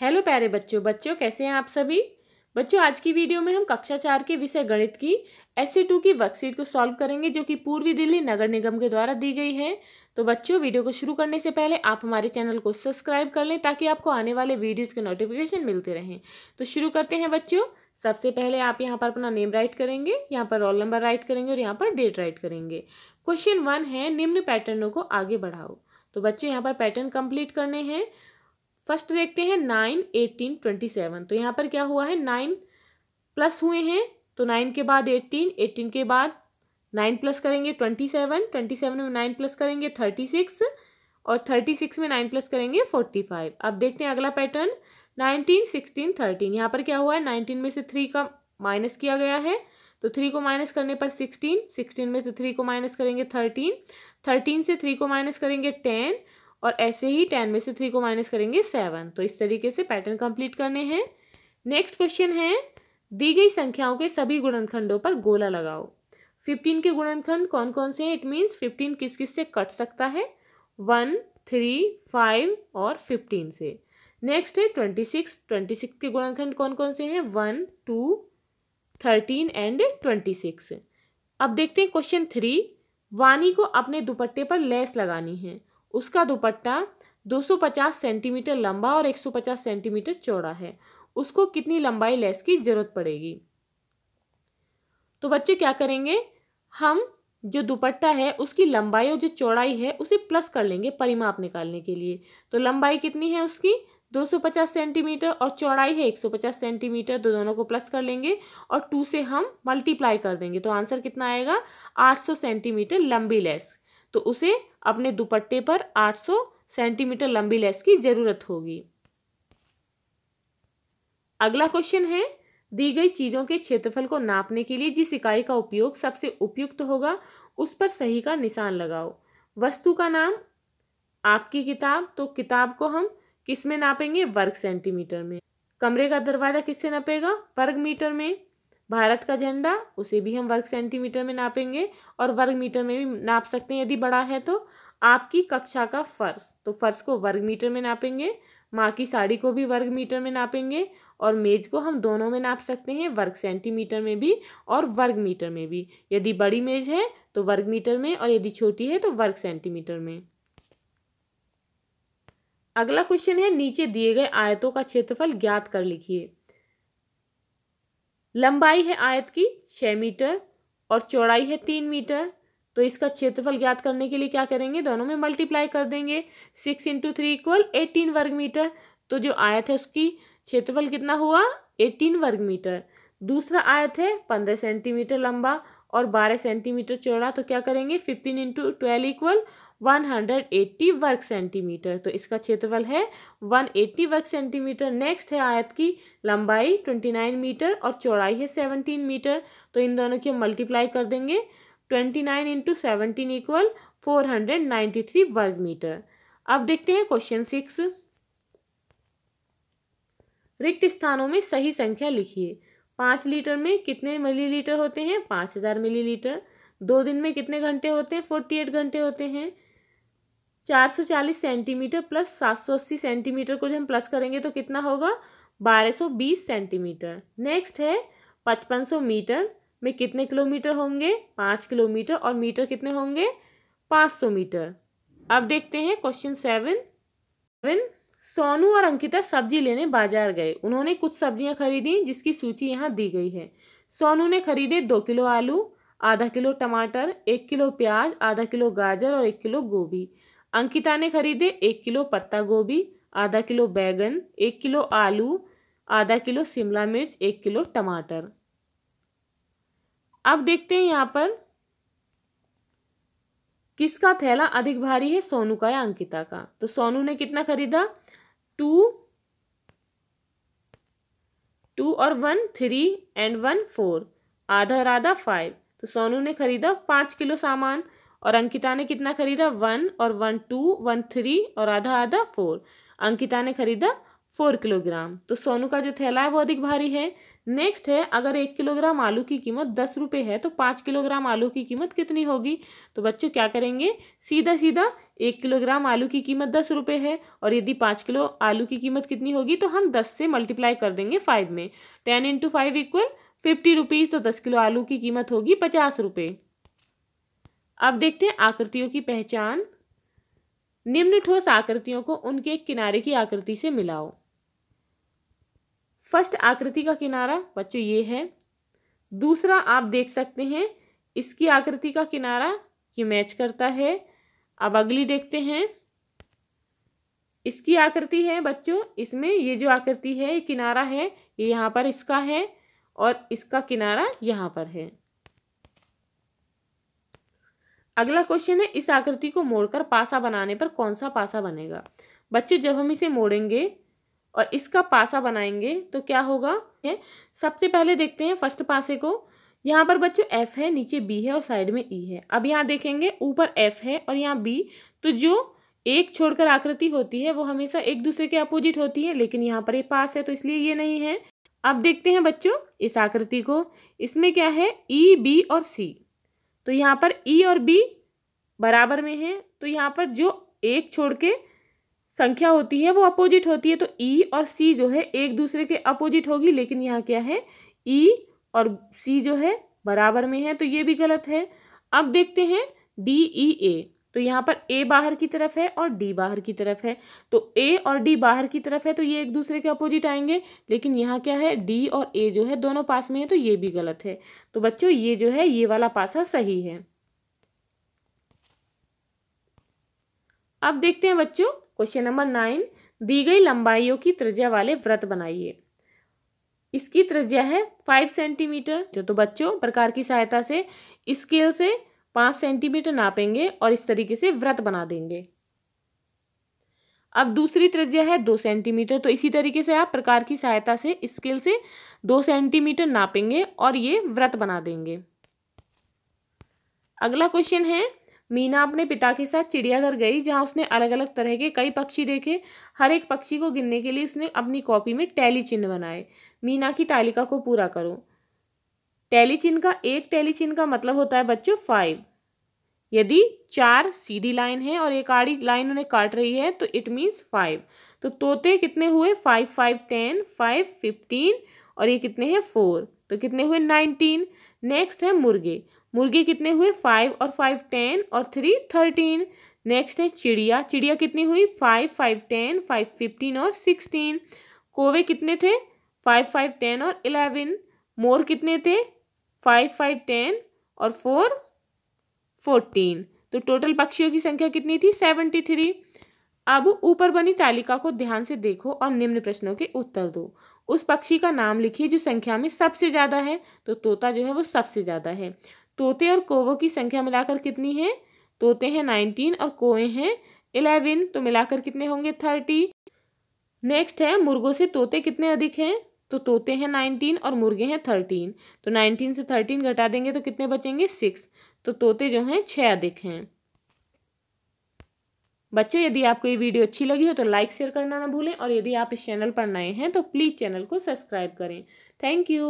Hello प्यारे बच्चों बच्चों कैसे हैं आप सभी? बच्चों, आज की वीडियो में हम कक्षा चार के विषय गणित की एस सी टू की वर्कशीट को सॉल्व करेंगे, जो कि पूर्वी दिल्ली नगर निगम के द्वारा दी गई है। तो बच्चों, वीडियो को शुरू करने से पहले आप हमारे चैनल को सब्सक्राइब कर लें, ताकि आपको आने वाले वीडियोज़ के नोटिफिकेशन मिलते रहें। तो शुरू करते हैं बच्चों। सबसे पहले आप यहाँ पर अपना नेम राइट करेंगे, यहाँ पर रोल नंबर राइट करेंगे और यहाँ पर डेट राइट करेंगे। क्वेश्चन वन है, निम्न पैटर्नों को आगे बढ़ाओ। तो बच्चों, यहाँ पर पैटर्न कंप्लीट करने हैं। फ़र्स्ट देखते हैं नाइन, एटीन, ट्वेंटी सेवन। तो यहाँ पर क्या हुआ है? नाइन प्लस हुए हैं तो नाइन के बाद एट्टीन एटीन के बाद नाइन प्लस करेंगे ट्वेंटी सेवन ट्वेंटी सेवन में नाइन प्लस करेंगे थर्टी सिक्स और थर्टी सिक्स में नाइन प्लस करेंगे फोर्टी फाइव। अब देखते हैं अगला पैटर्न, नाइनटीन, सिक्सटीन, थर्टीन। यहाँ पर क्या हुआ है? नाइनटीन में से थ्री का माइनस किया गया है तो थ्री को माइनस करने पर सिक्सटीन सिक्सटीन में से थ्री को माइनस करेंगे थर्टीन थर्टीन से थ्री को माइनस करेंगे टेन और ऐसे ही टेन में से थ्री को माइनस करेंगे सेवन। तो इस तरीके से पैटर्न कंप्लीट करने हैं। नेक्स्ट क्वेश्चन है, दी गई संख्याओं के सभी गुणनखंडों पर गोला लगाओ। फिफ्टीन के गुणनखंड कौन कौन से हैं? इट मीन्स फिफ्टीन किस किस से कट सकता है? वन, थ्री, फाइव और फिफ्टीन से। नेक्स्ट है, ट्वेंटी सिक्स। ट्वेंटी सिक्स के गुणनखंड कौन कौन से हैं? One, two, thirteen and twenty six. अब देखते हैं क्वेश्चन थ्री। वानी को अपने दुपट्टे पर लेस लगानी है। उसका दुपट्टा 250 सेंटीमीटर लंबा और 150 सेंटीमीटर चौड़ा है। उसको कितनी लंबाई लेस की ज़रूरत पड़ेगी? तो बच्चे क्या करेंगे? हम जो दुपट्टा है, उसकी लंबाई और जो चौड़ाई है, उसे प्लस कर लेंगे परिमाप निकालने के लिए। तो लंबाई कितनी है उसकी? 250 सेंटीमीटर और चौड़ाई है 150 सेंटीमीटर दो दोनों को प्लस कर लेंगे और टू से हम मल्टीप्लाई कर देंगे। तो आंसर कितना आएगा? 800 सेंटीमीटर लंबी लेस। तो उसे अपने दुपट्टे पर 800 सेंटीमीटर लंबी लेस की ज़रूरत होगी। अगला क्वेश्चन है, दी गई चीज़ों के क्षेत्रफल को नापने के लिए जिस इकाई का उपयोग सबसे उपयुक्त होगा, उस पर सही का निशान लगाओ। वस्तु का नाम, आपकी किताब तो किताब को हम किसमें नापेंगे? वर्ग सेंटीमीटर में। कमरे का दरवाज़ा किससे नापेगा? वर्ग मीटर में। भारत का झंडा, उसे भी हम वर्ग सेंटीमीटर में नापेंगे और वर्ग मीटर में भी नाप सकते हैं यदि बड़ा है तो। आपकी कक्षा का फर्श तो फर्श को वर्ग मीटर में नापेंगे, माँ की साड़ी को भी वर्ग मीटर में नापेंगे और मेज को हम दोनों में नाप सकते हैं, वर्ग सेंटीमीटर में भी और वर्ग मीटर में भी। यदि बड़ी मेज है तो वर्ग मीटर में और यदि छोटी है तो वर्ग सेंटीमीटर में। अगला क्वेश्चन है, नीचे दिए गए आयतों का क्षेत्रफल ज्ञात कर लिखिए। लंबाई है आयत की छः मीटर और चौड़ाई है तीन मीटर। तो इसका क्षेत्रफल ज्ञात करने के लिए क्या करेंगे? दोनों में मल्टीप्लाई कर देंगे। Six into three equal eighteen वर्ग मीटर। तो जो आयत है उसकी क्षेत्रफल कितना हुआ? एटीन वर्ग मीटर। दूसरा आयत है पंद्रह सेंटीमीटर लंबा और बारह सेंटीमीटर चौड़ा। तो क्या करेंगे? फिफ्टीन इंटू ट्वेल्व इक्वल 180 वर्ग सेंटीमीटर। तो इसका क्षेत्रफल है 180 वर्ग सेंटीमीटर। नेक्स्ट है आयत की लंबाई 29 मीटर और चौड़ाई है 17 मीटर। तो इन दोनों की हम मल्टीप्लाई कर देंगे। 29 nine into seventeen equal four hundred ninety three वर्ग मीटर। अब देखते हैं क्वेश्चन सिक्स रिक्त स्थानों में सही संख्या लिखिए। पाँच लीटर में कितने मिलीलीटर होते हैं? पाँच हज़ार मिलीलीटर दो दिन में कितने घंटे होते हैं? फोर्टी एट घंटे होते हैं। 440 सेंटीमीटर प्लस 780 सेंटीमीटर को जब हम प्लस करेंगे तो कितना होगा? 1220 सेंटीमीटर। नेक्स्ट है 5500 मीटर। में कितने किलोमीटर होंगे? पाँच किलोमीटर। और मीटर कितने होंगे? 500 मीटर। अब देखते हैं क्वेश्चन सेवन सेवन सोनू और अंकिता सब्ज़ी लेने बाज़ार गए। उन्होंने कुछ सब्ज़ियाँ खरीदी जिसकी सूची यहाँ दी गई है। सोनू ने खरीदे दो किलो आलू, आधा किलो टमाटर, एक किलो प्याज, आधा किलो गाजर और एक किलो गोभी। अंकिता ने खरीदे एक किलो पत्ता गोभी, आधा किलो बैगन, एक किलो आलू, आधा किलो शिमला मिर्च, एक किलो टमाटर। अब देखते हैं यहाँ पर किसका थैला अधिक भारी है, सोनू का या अंकिता का? तो सोनू ने कितना खरीदा? टू टू और one, three and one, four. आधा और आधा, फाइव। तो सोनू ने खरीदा पाँच किलो सामान। और अंकिता ने कितना खरीदा? वन और वन टू, वन थ्री और आधा आधा फोर। अंकिता ने खरीदा फोर किलोग्राम। तो सोनू का जो थैला है वो अधिक भारी है। नेक्स्ट है, अगर एक किलोग्राम आलू की कीमत दस रुपये है तो पाँच किलोग्राम आलू की कीमत कितनी होगी? तो बच्चों, क्या करेंगे? सीधा सीधा एक किलोग्राम आलू की कीमत दस रुपये है और यदि पाँच किलो आलू की कीमत कितनी होगी तो हम दस से मल्टीप्लाई कर देंगे फाइव में। Ten into five equal fifty rupees तो दस किलो आलू की कीमत होगी पचास रुपये अब देखते हैं आकृतियों की पहचान। निम्न ठोस आकृतियों को उनके किनारे की आकृति से मिलाओ। फ़र्स्ट आकृति का किनारा, बच्चों, ये है। दूसरा, आप देख सकते हैं, इसकी आकृति का किनारा, ये मैच करता है। अब अगली देखते हैं। इसकी आकृति है, बच्चों, इसमें ये जो आकृति है, ये किनारा है, ये यहाँ पर इसका है और इसका किनारा यहाँ पर है। अगला क्वेश्चन है इस आकृति को मोड़कर पासा बनाने पर कौन सा पासा बनेगा? बच्चे जब हम इसे मोड़ेंगे और इसका पासा बनाएँगे तो क्या होगा? है? सबसे पहले देखते हैं फ़र्स्ट पासे को। यहाँ पर बच्चों एफ़ है नीचे बी है और साइड में ई e है। अब यहाँ देखेंगे ऊपर एफ़ है और यहाँ बी तो जो एक छोड़कर आकृति होती है वो हमेशा एक दूसरे के अपोजिट होती है लेकिन यहाँ पर ये पास है तो इसलिए ये नहीं है। अब देखते हैं बच्चों इस आकृति को। इसमें क्या है? ई e, बी और सी तो यहाँ पर ई e और बी बराबर में है तो यहाँ पर जो एक छोड़ के संख्या होती है वो अपोजिट होती है तो ई और सी जो है एक दूसरे के अपोजिट होगी, लेकिन यहाँ क्या है? ई और सी जो है बराबर में है तो ये भी गलत है। अब देखते हैं डी ई ए तो यहाँ पर ए बाहर की तरफ़ है और डी बाहर की तरफ़ है। तो ए और डी बाहर की तरफ़ है तो ये एक दूसरे के अपोजिट आएँगे, लेकिन यहाँ क्या है? डी और ए जो है दोनों पास में है तो ये भी गलत है। तो बच्चों, ये जो है, ये वाला पासा सही है। अब देखते हैं बच्चों क्वेश्चन नंबर नाइन दी गई लंबाइयों की त्रिज्या वाले व्रत बनाइए। इसकी त्रिज्या है फाइव सेंटीमीटर जो तो बच्चों, प्रकार की सहायता से स्केल से पाँच सेंटीमीटर नापेंगे और इस तरीके से व्रत बना देंगे। अब दूसरी त्रिज्या है दो सेंटीमीटर तो इसी तरीके से आप प्रकार की सहायता से स्केल से दो सेंटीमीटर नापेंगे और ये व्रत बना देंगे। अगला क्वेश्चन है, मीना अपने पिता के साथ चिड़ियाघर गई जहाँ उसने अलग अलग तरह के कई पक्षी देखे। हर एक पक्षी को गिनने के लिए उसने अपनी कॉपी में टैली चिन्ह बनाए। मीना की तालिका को पूरा करो। टैली चिन्ह का, एक टैली चिन्ह का मतलब होता है बच्चों फाइव यदि चार सीधी लाइन है और एक आड़ी लाइन उन्हें काट रही है तो इट मीन्स फाइव तो तोते कितने हुए? Five five ten five fifteen और ये कितने हैं? फोर तो कितने हुए? नाइनटीन नेक्स्ट है मुर्गे। मुर्गे कितने हुए? फाइव और फाइव टेन और थ्री थर्टीन नेक्स्ट है चिड़िया। चिड़िया कितनी हुई? Five five ten five fifteen और सिक्सटीन कोवे कितने थे? फाइव फाइव टेन और इलेवन मोर कितने थे? फाइव फाइव, टेन और फोर, फोर्टीन। तो टोटल पक्षियों की संख्या कितनी थी? Seventy three. अब ऊपर बनी तालिका को ध्यान से देखो और निम्न प्रश्नों के उत्तर दो। उस पक्षी का नाम लिखिए जो संख्या में सबसे ज़्यादा है। तो तोता जो है वो सबसे ज़्यादा है। तोते और कोवों की संख्या मिलाकर कितनी है? तोते हैं नाइनटीन और कोए हैं इलेवन। तो मिलाकर कितने होंगे? थर्टी। नेक्स्ट है, मुर्गों से तोते कितने अधिक हैं? तो तोते हैं नाइनटीन और मुर्गे हैं थर्टीन। तो नाइनटीन से थर्टीन घटा देंगे तो कितने बचेंगे? सिक्स। तो तोते जो हैं छः अधिक हैं। बच्चों, यदि आपको ये वीडियो अच्छी लगी हो तो लाइक, शेयर करना ना भूलें और यदि आप इस चैनल पर नए हैं तो प्लीज़ चैनल को सब्सक्राइब करें। Thank you.